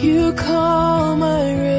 You call my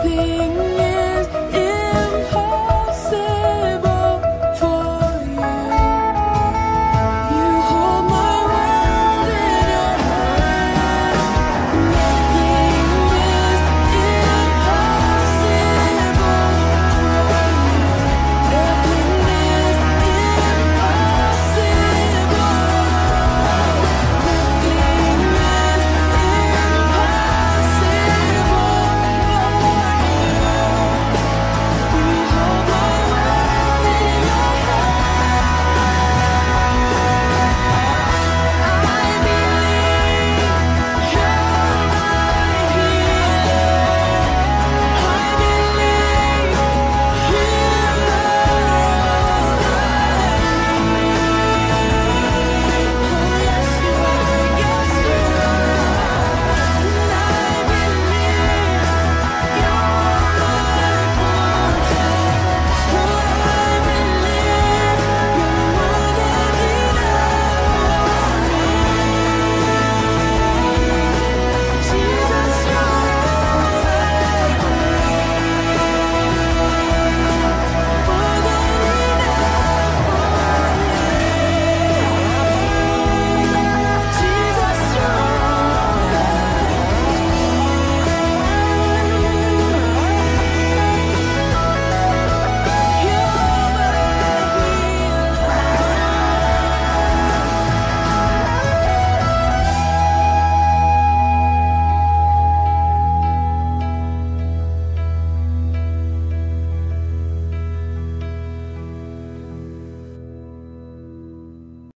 be